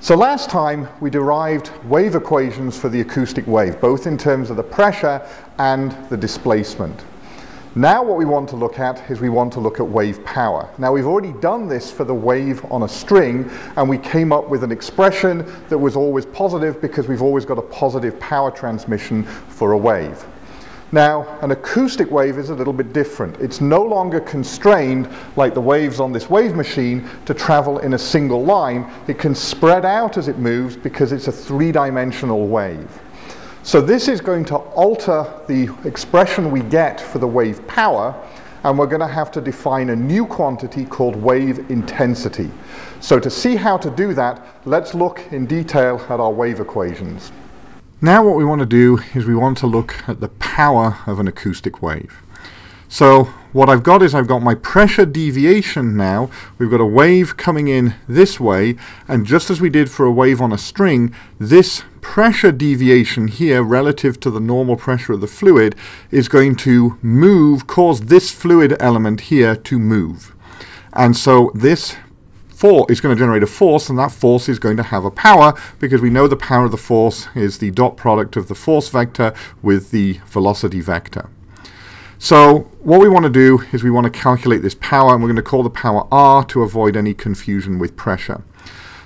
So last time we derived wave equations for the acoustic wave, both in terms of the pressure and the displacement. Now what we want to look at is we want to look at wave power. Now we've already done this for the wave on a string and we came up with an expression that was always positive because we've always got a positive power transmission for a wave. Now, an acoustic wave is a little bit different. It's no longer constrained, like the waves on this wave machine, to travel in a single line. It can spread out as it moves because it's a three-dimensional wave. So this is going to alter the expression we get for the wave power, and we're going to have to define a new quantity called wave intensity. So to see how to do that, let's look in detail at our wave equations. Now what we want to do is we want to look at the power of an acoustic wave. So what I've got is I've got my pressure deviation now. We've got a wave coming in this way, and just as we did for a wave on a string, this pressure deviation here relative to the normal pressure of the fluid is going to move, cause this fluid element here to move. And so this force is going to generate a force, and that force is going to have a power, because we know the power of the force is the dot product of the force vector with the velocity vector. So what we want to do is we want to calculate this power, and we're going to call the power R to avoid any confusion with pressure.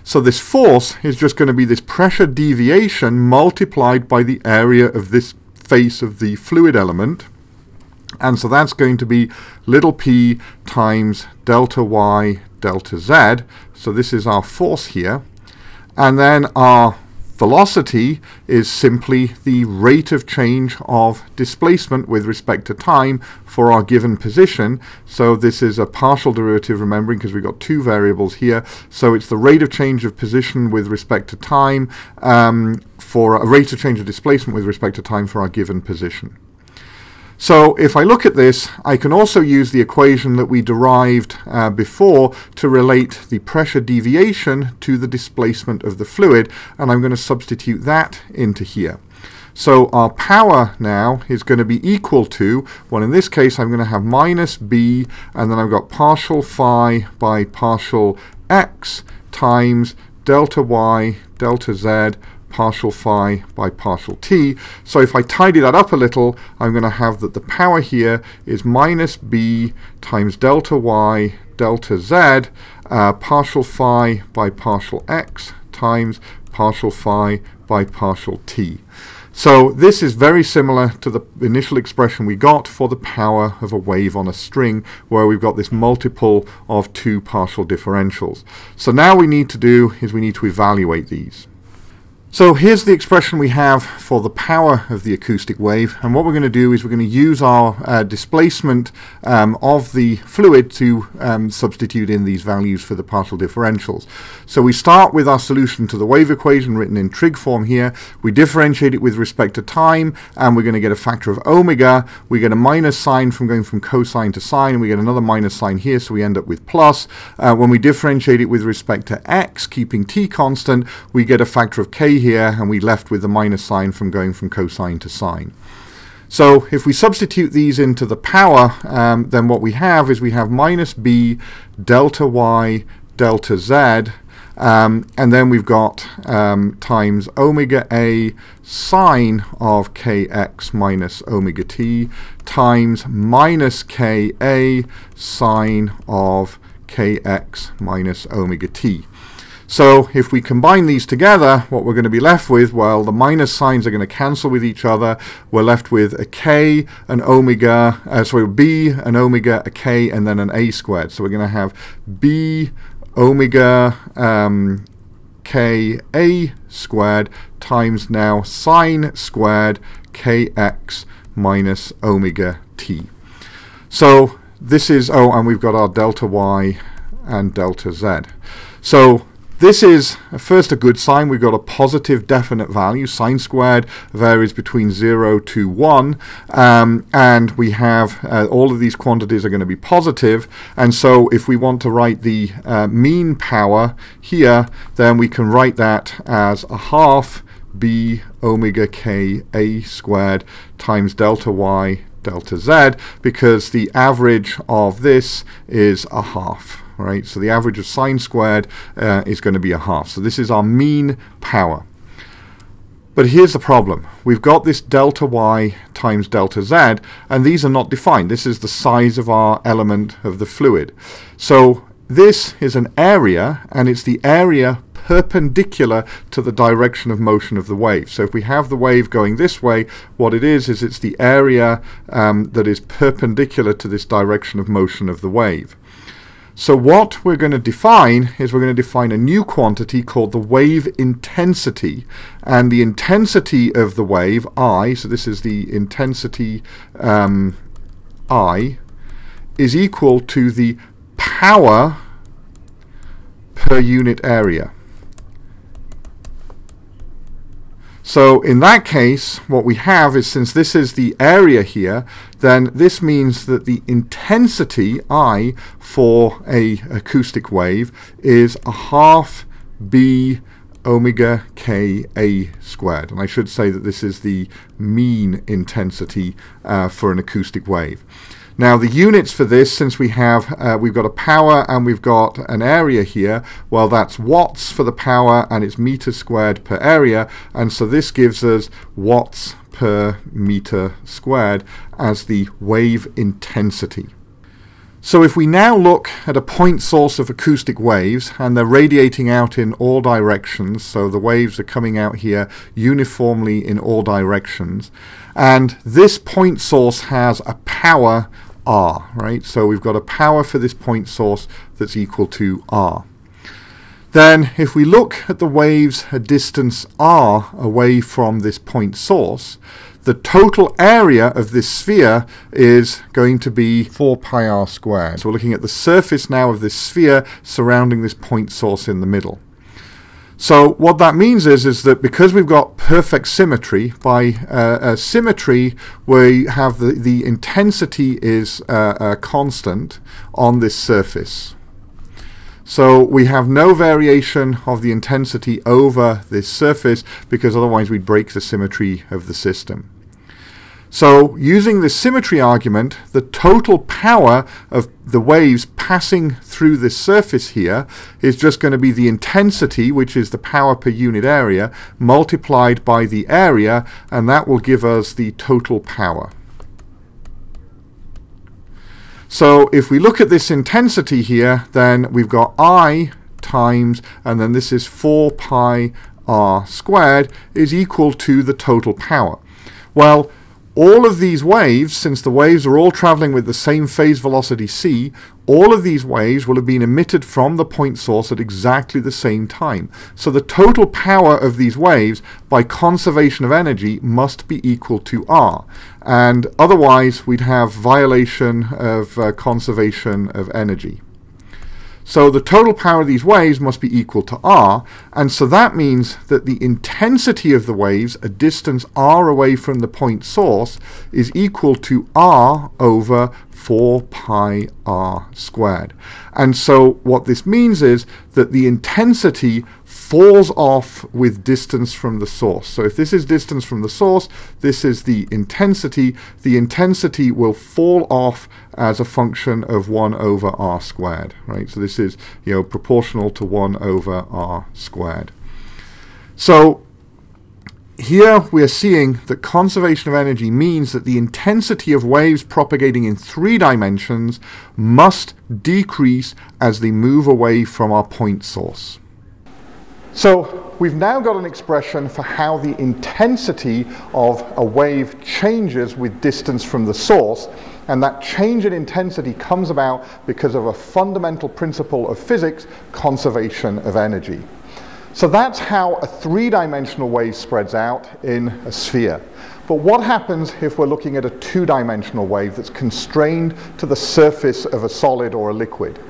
So this force is just going to be this pressure deviation multiplied by the area of this face of the fluid element. And so that's going to be little p times delta y delta z. So this is our force here. And then our Velocity is simply the rate of change of displacement with respect to time for our given position. So this is a partial derivative, remembering, because we've got two variables here. So it's the rate of change of position with respect to time um, for a rate of change of displacement with respect to time for our given position. So if I look at this, I can also use the equation that we derived uh, before to relate the pressure deviation to the displacement of the fluid, and I'm going to substitute that into here. So our power now is going to be equal to, well in this case I'm going to have minus b, and then I've got partial phi by partial x times delta y delta z partial phi by partial t. So if I tidy that up a little, I'm going to have that the power here is minus b times delta y delta z uh, partial phi by partial x times partial phi by partial t. So this is very similar to the initial expression we got for the power of a wave on a string, where we've got this multiple of two partial differentials. So now we need to do is we need to evaluate these. So here's the expression we have for the power of the acoustic wave and what we're going to do is we're going to use our uh, displacement um, of the fluid to um, substitute in these values for the partial differentials. So we start with our solution to the wave equation written in trig form here. We differentiate it with respect to time and we're going to get a factor of omega. We get a minus sign from going from cosine to sine and we get another minus sign here so we end up with plus. Uh, when we differentiate it with respect to x keeping t constant we get a factor of k here and we left with the minus sign from going from cosine to sine. So if we substitute these into the power, um, then what we have is we have minus b delta y delta z, um, and then we've got um, times omega a sine of kx minus omega t times minus ka sine of kx minus omega t. So if we combine these together, what we're going to be left with, well, the minus signs are going to cancel with each other. We're left with a k, an omega, uh, sorry, b, an omega, a k, and then an a squared. So we're going to have b omega um, k a squared times now sine squared kx minus omega t. So this is, oh, and we've got our delta y and delta z. So this is first a good sign. We've got a positive definite value. Sine squared varies between 0 to 1. Um, and we have uh, all of these quantities are going to be positive. And so if we want to write the uh, mean power here, then we can write that as a half b omega k a squared times delta y delta z because the average of this is a half right? So the average of sine squared uh, is going to be a half. So this is our mean power. But here's the problem. We've got this delta y times delta z, and these are not defined. This is the size of our element of the fluid. So this is an area, and it's the area perpendicular to the direction of motion of the wave. So if we have the wave going this way, what it is, is it's the area um, that is perpendicular to this direction of motion of the wave. So what we're going to define is we're going to define a new quantity called the wave intensity. And the intensity of the wave, I, so this is the intensity um, I, is equal to the power per unit area. So in that case, what we have is since this is the area here, then this means that the intensity, I, for a acoustic wave is a half B omega k a squared. And I should say that this is the mean intensity uh, for an acoustic wave. Now the units for this, since we have, uh, we've got a power and we've got an area here, well that's watts for the power and it's meter squared per area, and so this gives us watts per meter squared as the wave intensity. So if we now look at a point source of acoustic waves and they're radiating out in all directions, so the waves are coming out here uniformly in all directions, and this point source has a power R, right? So we've got a power for this point source that's equal to R. Then if we look at the waves a distance r away from this point source, the total area of this sphere is going to be 4 pi r squared. So we're looking at the surface now of this sphere surrounding this point source in the middle. So what that means is, is that because we've got perfect symmetry, by uh, uh, symmetry we have the, the intensity is uh, uh constant on this surface. So we have no variation of the intensity over this surface because otherwise we'd break the symmetry of the system. So using the symmetry argument, the total power of the waves passing through this surface here is just going to be the intensity, which is the power per unit area, multiplied by the area, and that will give us the total power. So if we look at this intensity here, then we've got I times, and then this is 4 pi r squared, is equal to the total power. Well, all of these waves, since the waves are all traveling with the same phase velocity c, all of these waves will have been emitted from the point source at exactly the same time. So the total power of these waves by conservation of energy must be equal to r. And otherwise we'd have violation of uh, conservation of energy. So the total power of these waves must be equal to r, and so that means that the intensity of the waves, a distance r away from the point source, is equal to r over 4 pi r squared. And so what this means is that the intensity falls off with distance from the source. So if this is distance from the source, this is the intensity. The intensity will fall off as a function of 1 over r squared, right? So this is, you know, proportional to 1 over r squared. So here we are seeing that conservation of energy means that the intensity of waves propagating in three dimensions must decrease as they move away from our point source. So we've now got an expression for how the intensity of a wave changes with distance from the source. And that change in intensity comes about because of a fundamental principle of physics, conservation of energy. So that's how a three-dimensional wave spreads out in a sphere. But what happens if we're looking at a two-dimensional wave that's constrained to the surface of a solid or a liquid?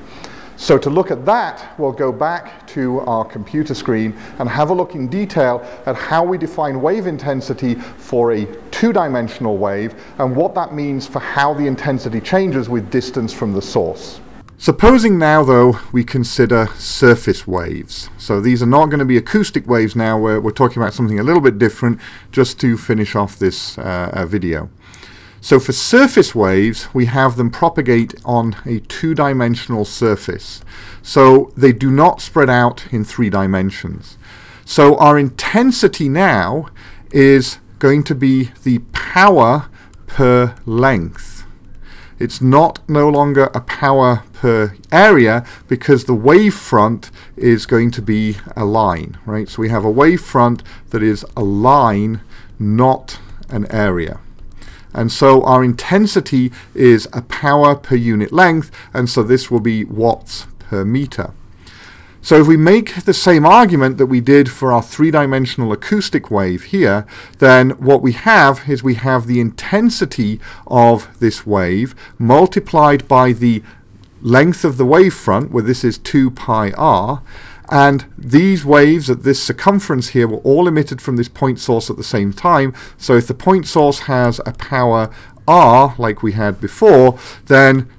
So to look at that, we'll go back to our computer screen and have a look in detail at how we define wave intensity for a two-dimensional wave and what that means for how the intensity changes with distance from the source. Supposing now, though, we consider surface waves. So these are not going to be acoustic waves now, we're, we're talking about something a little bit different just to finish off this uh, uh, video. So for surface waves, we have them propagate on a two-dimensional surface. So they do not spread out in three dimensions. So our intensity now is going to be the power per length. It's not no longer a power per area because the wavefront is going to be a line, right? So we have a wavefront that is a line, not an area. And so our intensity is a power per unit length, and so this will be watts per meter. So if we make the same argument that we did for our three-dimensional acoustic wave here, then what we have is we have the intensity of this wave multiplied by the length of the wavefront, where this is 2 pi r, and these waves at this circumference here were all emitted from this point source at the same time. So if the point source has a power r, like we had before, then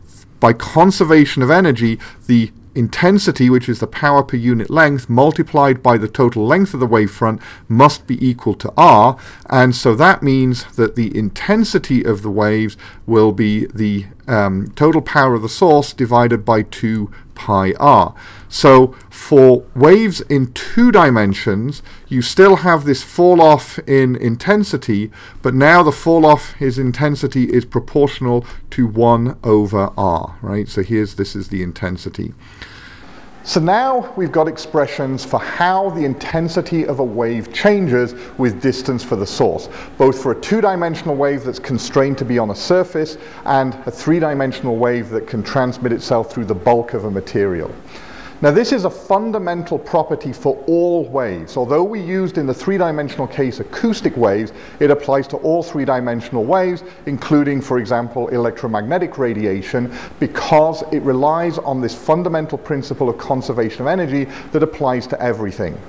by conservation of energy, the intensity, which is the power per unit length, multiplied by the total length of the wavefront, must be equal to r, and so that means that the intensity of the waves will be the um, total power of the source divided by 2 pi r. So for waves in two dimensions, you still have this fall off in intensity, but now the fall off is intensity is proportional to 1 over r, right? So here's, this is the intensity. So now we've got expressions for how the intensity of a wave changes with distance for the source, both for a two-dimensional wave that's constrained to be on a surface and a three-dimensional wave that can transmit itself through the bulk of a material. Now this is a fundamental property for all waves. Although we used in the three-dimensional case acoustic waves, it applies to all three-dimensional waves, including, for example, electromagnetic radiation, because it relies on this fundamental principle of conservation of energy that applies to everything.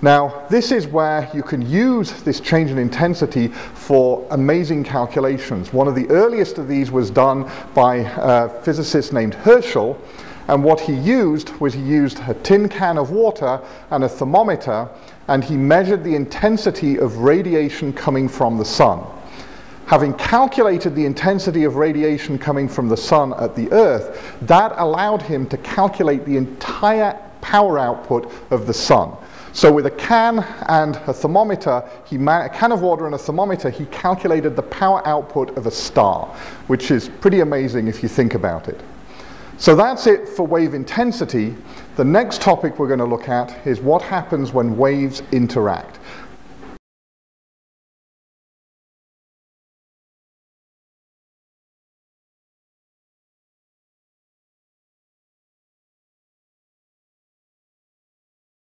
Now, this is where you can use this change in intensity for amazing calculations. One of the earliest of these was done by a physicist named Herschel, and what he used was he used a tin can of water and a thermometer, and he measured the intensity of radiation coming from the sun. Having calculated the intensity of radiation coming from the sun at the earth, that allowed him to calculate the entire power output of the sun. So with a can and a thermometer, he a can of water and a thermometer, he calculated the power output of a star, which is pretty amazing if you think about it. So that's it for wave intensity. The next topic we're going to look at is what happens when waves interact.